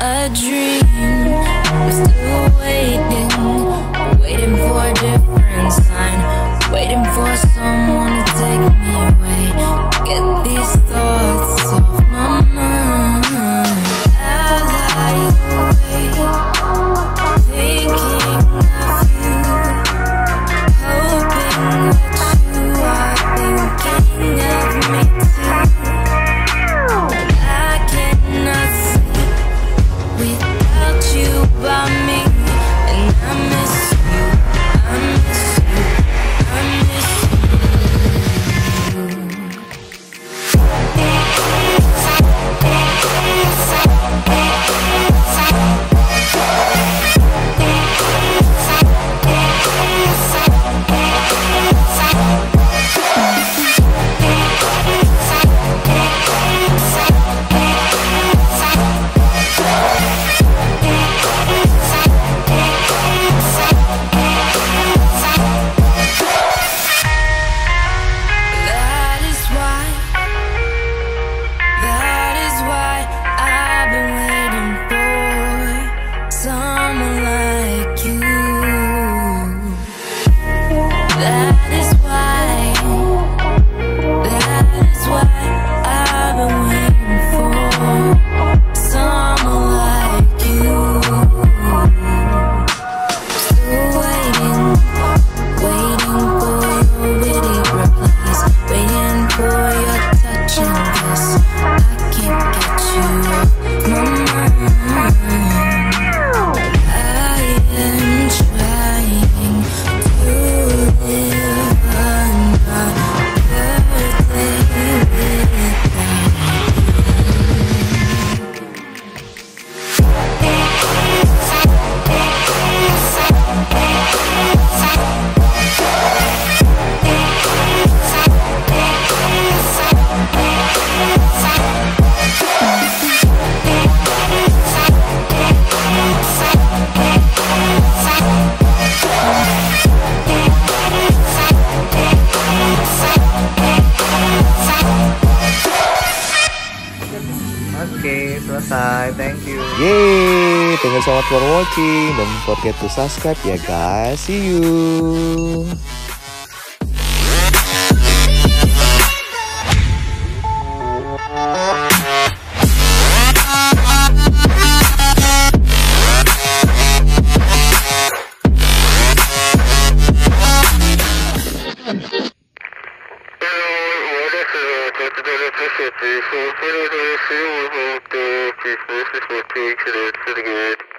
a dream. I'm still waiting, waiting for a different sign, waiting for someone to take me away. Get these. selesai. Thank you. Yeay, thank you so much for watching. Don't forget to subscribe ya guys. See you. This is Safety to the good.